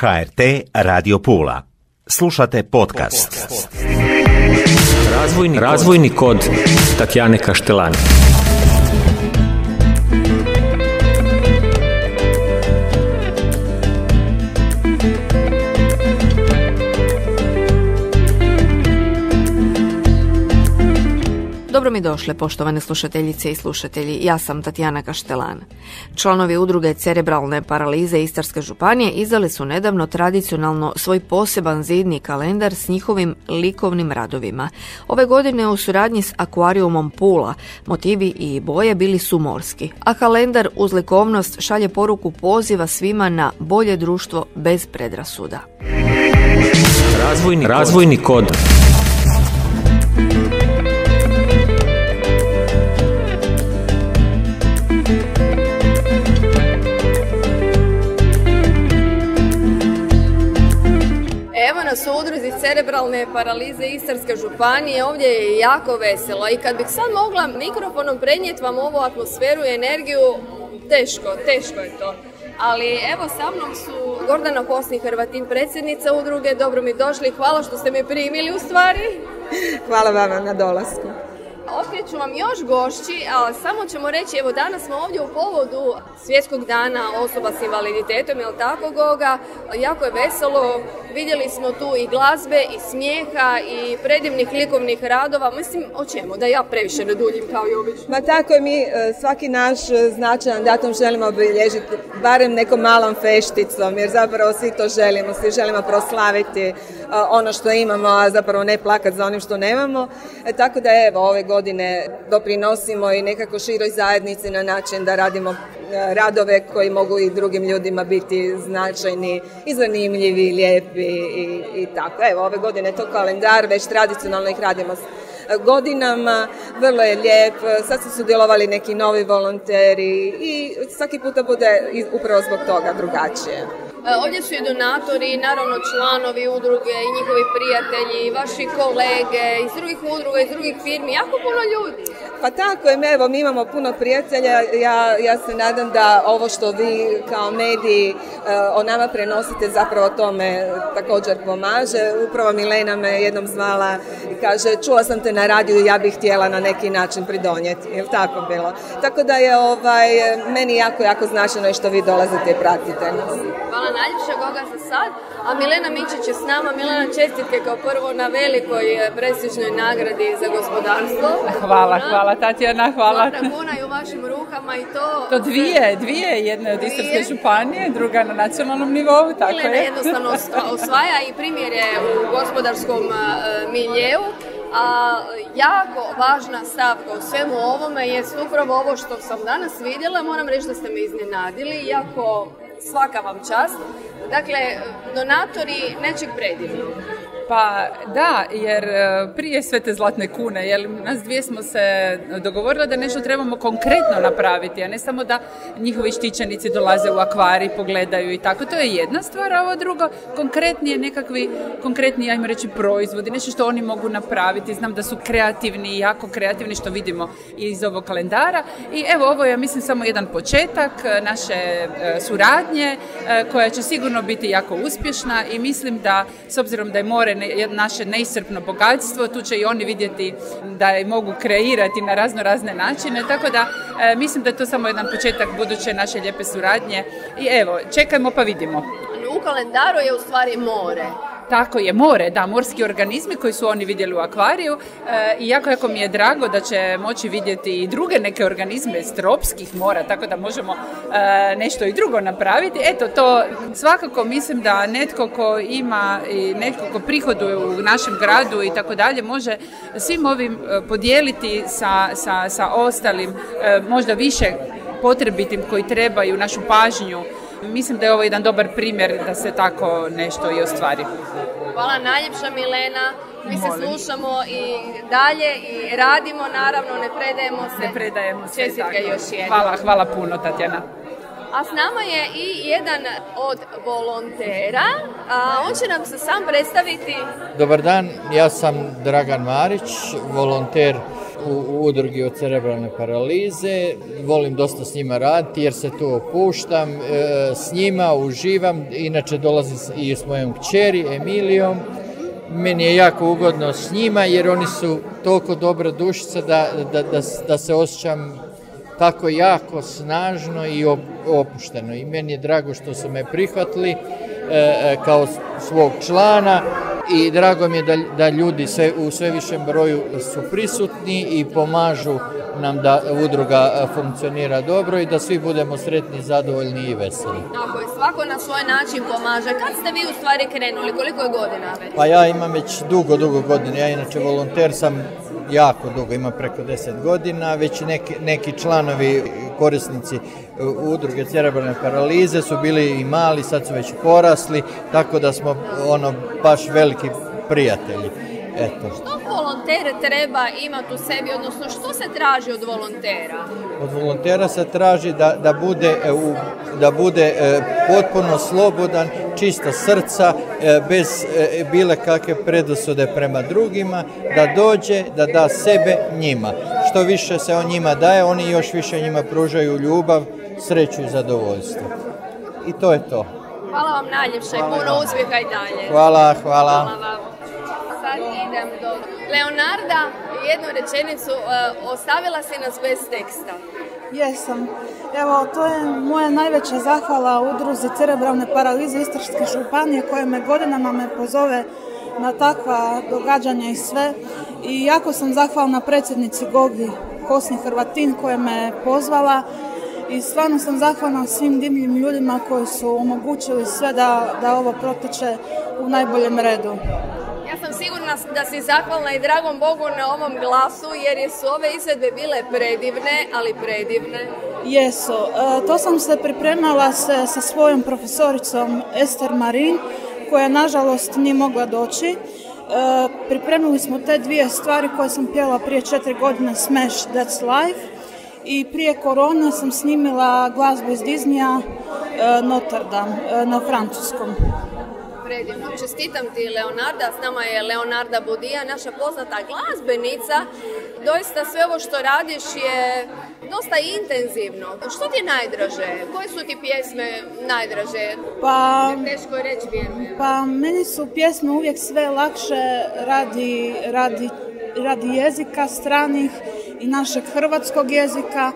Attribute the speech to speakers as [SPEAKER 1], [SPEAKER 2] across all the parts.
[SPEAKER 1] HRT Radio Pula. Slušate podcast.
[SPEAKER 2] Razvojni, Razvojni kod Tatjane Kaštelani.
[SPEAKER 3] Dobro mi došle, poštovane slušateljice i slušatelji. Ja sam Tatjana Kaštelan. Članovi udruge cerebralne paralize Istarske županije izdali su nedavno tradicionalno svoj poseban zidni kalendar s njihovim likovnim radovima. Ove godine u suradnji s akvarijumom Pula motivi i boje bili su morski, a kalendar uz likovnost šalje poruku poziva svima na bolje društvo bez predrasuda.
[SPEAKER 2] Razvojni, Razvojni kod
[SPEAKER 3] cerebralne paralize Istarske županije, ovdje je jako veselo i kad bih sad mogla mikrofonom prenijeti vam ovu atmosferu i energiju, teško, teško je to. Ali evo sa mnom su Gordana Posni Hrvatin, predsjednica udruge, dobro mi došli, hvala što ste me primili u stvari.
[SPEAKER 4] Hvala vama na dolasku.
[SPEAKER 3] Otkrit ću vam još gošći, a samo ćemo reći, evo danas smo ovdje u povodu Svjetskog dana osoba s invaliditetom, jel tako Goga? Jako je veselo, vidjeli smo tu i glazbe i smijeha i predivnih likovnih radova, mislim o čemu, da ja previše ne duljim kao i obično.
[SPEAKER 4] Ma tako je mi e, svaki naš e, značajan datum želimo obilježiti barem nekom malom fešticom, jer zapravo svi to želimo, svi želimo proslaviti e, ono što imamo, a zapravo ne plakati za onim što nemamo. tako da evo, ove godine doprinosimo i nekako široj zajednici na način da radimo radove koji mogu i drugim ljudima biti značajni i zanimljivi, lijepi i, i tako. Evo, ove godine to kalendar, već tradicionalno ih radimo godinama, vrlo je lijep, sad su sudjelovali neki novi volonteri i svaki puta bude upravo zbog toga drugačije.
[SPEAKER 3] E, ovdje su i donatori, naravno članovi udruge i njihovi prijatelji, vaši kolege iz drugih udruga, iz drugih firmi, jako puno ljudi.
[SPEAKER 4] Pa tako je, evo, mi imamo puno prijatelja, ja, ja se nadam da ovo što vi kao mediji uh, o nama prenosite zapravo tome također pomaže. Upravo Milena me jednom zvala i kaže, čula sam te na radiju i ja bih htjela na neki način pridonijeti, je tako bilo? Tako da je ovaj, meni jako, jako značajno što vi dolazite i pratite nas.
[SPEAKER 3] Hvala najljepša Goga za sad. A Milena Mičić je s nama. Milena, čestitke kao prvo na velikoj eh, prestižnoj nagradi za gospodarstvo.
[SPEAKER 4] Hvala, hvala Tatjana, hvala.
[SPEAKER 3] Dobra i u vašim rukama i to...
[SPEAKER 4] To dvije, dvije, jedna od Istarske županije, druga na nacionalnom nivou, tako
[SPEAKER 3] Milena je. jednostavno osvaja i primjer je u gospodarskom uh, miljeu. A jako važna stavka u svemu ovome je upravo ovo što sam danas vidjela. Moram reći da ste me iznenadili, iako svaka vam čast. Dakle, donatori nečeg predivnog.
[SPEAKER 4] Pa da, jer e, prije sve te zlatne kune, jer nas dvije smo se dogovorile da nešto trebamo konkretno napraviti, a ne samo da njihovi štićenici dolaze u akvari, pogledaju i tako. To je jedna stvar, a ovo drugo, konkretnije nekakvi, konkretni, ajmo reći, proizvodi, nešto što oni mogu napraviti. Znam da su kreativni, jako kreativni, što vidimo iz ovog kalendara. I evo, ovo je, mislim, samo jedan početak naše e, suradnje, e, koja će sigurno biti jako uspješna i mislim da, s obzirom da je more naše neiscrpno bogatstvo, tu će i oni vidjeti da je mogu kreirati na razno razne načine, tako da e, mislim da je to samo jedan početak buduće naše lijepe suradnje i evo, čekajmo pa vidimo.
[SPEAKER 3] U kalendaru je u stvari more.
[SPEAKER 4] Tako je, more, da, morski organizmi koji su oni vidjeli u akvariju e, i jako, jako mi je drago da će moći vidjeti i druge neke organizme iz tropskih mora, tako da možemo e, nešto i drugo napraviti. Eto, to svakako mislim da netko ko ima i netko ko prihoduje u našem gradu i tako dalje, može svim ovim e, podijeliti sa, sa, sa ostalim, možda više potrebitim koji trebaju našu pažnju Mislim da je ovo jedan dobar primjer da se tako nešto i ostvari.
[SPEAKER 3] Hvala najljepša Milena. Mi se slušamo i dalje i radimo, naravno ne predajemo se.
[SPEAKER 4] Ne predajemo se.
[SPEAKER 3] Čestitke još jednom.
[SPEAKER 4] Hvala, hvala puno Tatjana.
[SPEAKER 3] A s nama je i jedan od volontera, a on će nam se sam predstaviti.
[SPEAKER 5] Dobar dan, ja sam Dragan Marić, volonter u, udrugi od cerebralne paralize, volim dosta s njima raditi jer se tu opuštam, e, s njima uživam, inače dolazim i s mojom kćeri Emilijom, meni je jako ugodno s njima jer oni su toliko dobra dušica da, da, da, da se osjećam tako jako snažno i op- opušteno. I meni je drago što su me prihvatili e, e, kao svog člana i drago mi je da, da ljudi sve, u sve višem broju su prisutni i pomažu nam da udruga e, funkcionira dobro i da svi budemo sretni, zadovoljni i veseli.
[SPEAKER 3] Tako je, svako na svoj način pomaže. Kad ste vi u stvari krenuli? Koliko je godina već?
[SPEAKER 5] Pa ja imam već dugo, dugo godina. Ja inače volonter sam jako dugo, imam preko 10 godina. Već neki, neki članovi, korisnici e, udruge cerebralne paralize su bili i mali, sad su već porasli, tako da smo ono baš veliki prijatelji. Eto.
[SPEAKER 3] Volonter treba imati u sebi, odnosno što se traži od volontera?
[SPEAKER 5] Od volontera se traži da, da bude, e, u, da bude e, potpuno slobodan, čista srca, e, bez bile kakve predosude prema drugima, da dođe, da da sebe njima. Što više se on njima daje, oni još više njima pružaju ljubav, sreću i zadovoljstvo. I to je to.
[SPEAKER 3] Hvala vam najljepše, puno uspjeha i dalje.
[SPEAKER 5] Hvala, hvala.
[SPEAKER 3] Hvala vam. Leonarda, jednu rečenicu, e, ostavila si nas bez teksta.
[SPEAKER 6] Jesam. Evo, to je moja najveća zahvala udruzi cerebralne paralize Istarske županije koja me godinama me pozove na takva događanja i sve. I jako sam zahvalna predsjednici Gogi Kosni Hrvatin koja me pozvala i stvarno sam zahvalna svim divnim ljudima koji su omogućili sve da, da ovo proteče u najboljem redu.
[SPEAKER 3] Sigurna da si zahvalna i dragom Bogu na ovom glasu, jer je su ove izvedbe bile predivne, ali predivne.
[SPEAKER 6] Jesu. E, to sam se pripremala sa svojom profesoricom Ester Marin, koja nažalost nije mogla doći. E, pripremili smo te dvije stvari koje sam pjela prije četiri godine Smash That's Life i prije korone sam snimila glazbu iz Disneya e, Notre Dame na francuskom.
[SPEAKER 3] Predivno. Čestitam ti Leonarda, s nama je Leonarda Budija, naša poznata glazbenica. Doista sve ovo što radiš je dosta intenzivno. Što ti je najdraže? Koje su ti pjesme najdraže?
[SPEAKER 6] Pa
[SPEAKER 3] Teško je reći vjerujem.
[SPEAKER 6] Pa meni su pjesme uvijek sve lakše radi, radi, radi jezika stranih i našeg hrvatskog jezika,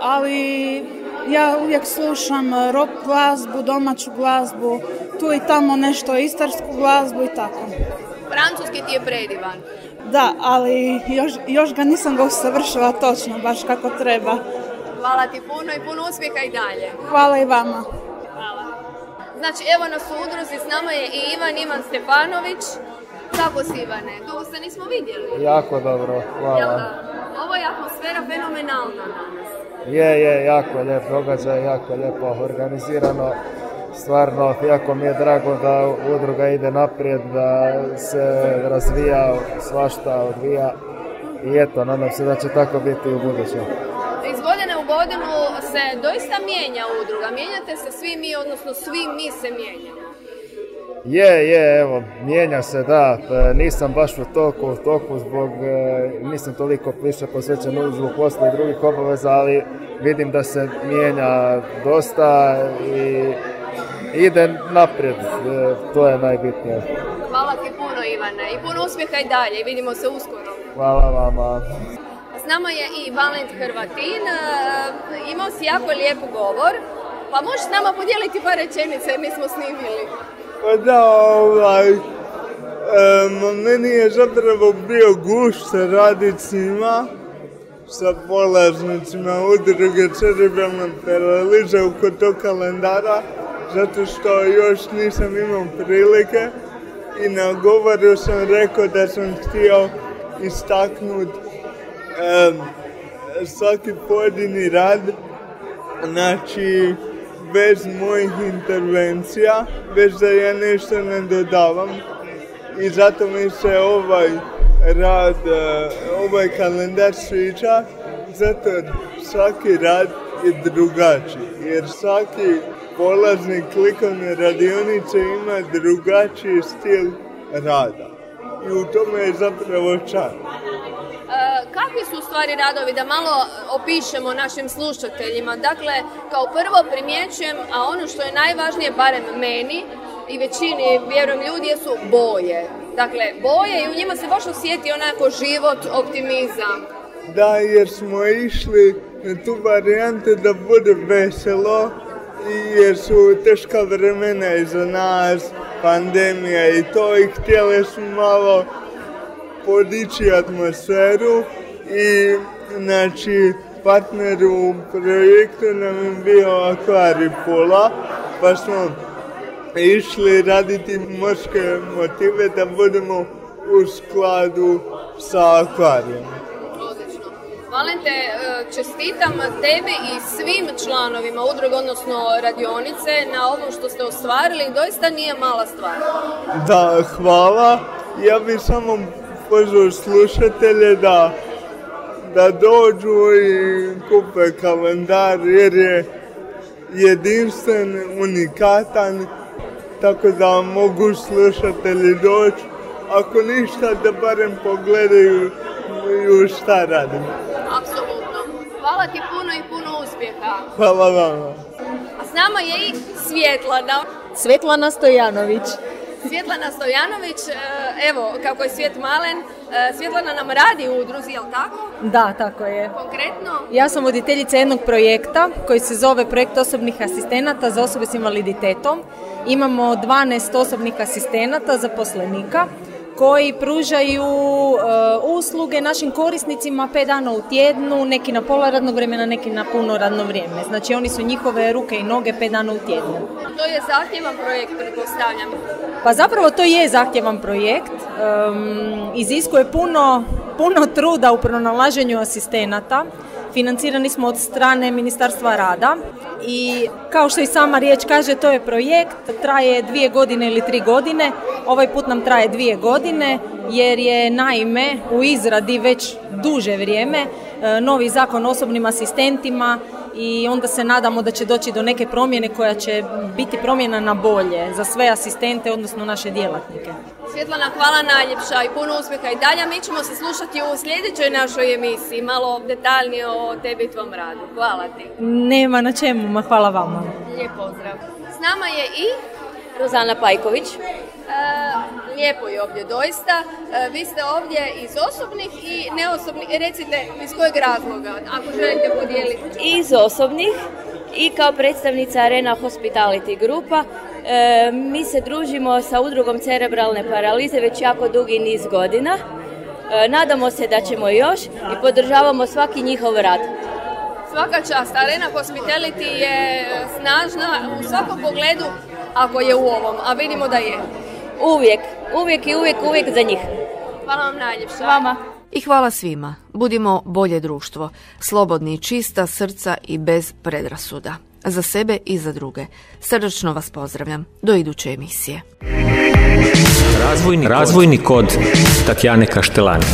[SPEAKER 6] ali ja uvijek slušam rock glazbu, domaću glazbu, tu i tamo nešto istarsku glazbu i tako.
[SPEAKER 3] Francuski ti je predivan.
[SPEAKER 6] Da, ali još, još ga nisam ga usavršila točno, baš kako treba.
[SPEAKER 3] Hvala ti puno i puno uspjeha i dalje.
[SPEAKER 6] Hvala i vama.
[SPEAKER 3] Hvala. Znači, evo nas u udruzi, s nama je i Ivan, Ivan Stefanović. Kako si Ivane? Dugo se nismo vidjeli.
[SPEAKER 7] Jako dobro,
[SPEAKER 3] Jel
[SPEAKER 7] hvala.
[SPEAKER 3] da? Ovo je atmosfera fenomenalna danas.
[SPEAKER 7] Je, je, jako je lijep događaj, jako je lijepo organizirano. Stvarno, jako mi je drago da udruga ide naprijed, da se razvija, svašta odvija. I eto, nadam se da će tako biti u buduće.
[SPEAKER 3] Iz godine u godinu se doista mijenja udruga. Mijenjate se svi mi, odnosno svi mi se mijenjamo.
[SPEAKER 7] Je, je, evo, mijenja se, da, e, nisam baš u toku, u toku zbog, e, nisam toliko više posvećen zbog posla i drugih obaveza, ali vidim da se mijenja dosta i ide naprijed, e, to je najbitnije.
[SPEAKER 3] Hvala ti puno Ivane i puno uspjeha i dalje i vidimo se uskoro.
[SPEAKER 7] Hvala vama.
[SPEAKER 3] S nama je i Valent Hrvatin. E, Imao si jako lijep govor. Pa možeš s nama podijeliti par rečenica jer mi smo snimili.
[SPEAKER 8] Pa da, ovaj, em, meni je zapravo bio gušt raditi s njima, sa polaznicima udruge cerebralne paralize oko tog kalendara, zato što još nisam imao prilike i na govoru sam rekao da sam htio istaknut em, svaki pojedini rad, znači bez mojih intervencija, bez da ja nešto ne dodavam i zato mi se ovaj rad, e, ovaj kalendar sviđa, zato svaki rad je drugačiji, jer svaki polaznik likovne radionice ima drugačiji stil rada i u tome je zapravo čar.
[SPEAKER 3] Kakvi su u stvari radovi, da malo opišemo našim slušateljima. Dakle, kao prvo primjećujem, a ono što je najvažnije, barem meni, i većini, vjerujem, ljudi su boje. Dakle, boje i u njima se baš osjeti onako život, optimizam.
[SPEAKER 8] Da, jer smo išli na tu varijantu da bude veselo i jer su teška vremena iza nas, pandemija i to i htjeli smo malo podići atmosferu i znači partner u projektu nam je bio Akvari Pula pa smo išli raditi morske motive da budemo u skladu sa akvarijom.
[SPEAKER 3] Valente, e, čestitam tebi i svim članovima udruge, odnosno radionice, na ovom što ste ostvarili. Doista nije mala stvar.
[SPEAKER 8] Da, hvala. Ja bih samo pozvao slušatelje da, da dođu i kupe kalendar jer je jedinstven, unikatan, tako da mogu slušatelji doći. Ako ništa, da barem pogledaju šta radim.
[SPEAKER 3] Apsolutno. Hvala ti puno i puno uspjeha.
[SPEAKER 8] Hvala vama.
[SPEAKER 3] A s nama je i Svjetlana.
[SPEAKER 9] Svetlana Stojanović.
[SPEAKER 3] Svjetlana Stojanović, e, evo kako je svijet malen, e, Svjetlana nam radi u udruzi, jel tako?
[SPEAKER 9] Da, tako je.
[SPEAKER 3] Konkretno?
[SPEAKER 9] Ja sam voditeljica jednog projekta koji se zove Projekt osobnih asistenata za osobe s invaliditetom. Imamo 12 osobnih asistenata zaposlenika koji pružaju e, usluge našim korisnicima pet dana u tjednu, neki na pola radnog vremena, neki na puno radno vrijeme. Znači oni su njihove ruke i noge pet dana u tjednu.
[SPEAKER 3] To je zahtjevan projekt, pretpostavljam.
[SPEAKER 9] Pa zapravo to je zahtjevan projekt. Um, iziskuje puno, puno truda u pronalaženju asistenata. Financirani smo od strane Ministarstva rada i kao što i sama riječ kaže, to je projekt, traje dvije godine ili tri godine. Ovaj put nam traje dvije godine jer je naime u izradi već duže vrijeme e, novi zakon o osobnim asistentima i onda se nadamo da će doći do neke promjene koja će biti promjena na bolje za sve asistente, odnosno naše djelatnike.
[SPEAKER 3] Svjetlana, hvala najljepša i puno uspjeha i dalje. Mi ćemo se slušati u sljedećoj našoj emisiji, malo detaljnije o tebi i tvom radu. Hvala ti.
[SPEAKER 9] Nema na čemu, ma hvala vama.
[SPEAKER 3] Lijep pozdrav. S nama je i
[SPEAKER 10] Rozana Pajković. E,
[SPEAKER 3] lijepo je ovdje doista. E, vi ste ovdje iz osobnih i neosobnih. Recite iz kojeg razloga, ako želite podijeliti?
[SPEAKER 10] Iz osobnih i kao predstavnica Arena Hospitality grupa. E, mi se družimo sa udrugom cerebralne paralize već jako dugi niz godina. E, nadamo se da ćemo još i podržavamo svaki njihov rad.
[SPEAKER 3] Svaka čast, Arena Hospitality je snažna u svakom pogledu ako je u ovom, a vidimo da je.
[SPEAKER 10] Uvijek, uvijek i uvijek, uvijek za njih.
[SPEAKER 3] Hvala vam najljepša.
[SPEAKER 10] Vama.
[SPEAKER 11] I hvala svima. Budimo bolje društvo, slobodni i čista srca i bez predrasuda. Za sebe i za druge. Srdačno vas pozdravljam. Do iduće emisije.
[SPEAKER 2] Razvojni, Razvojni kod Tatjane Kaštelani.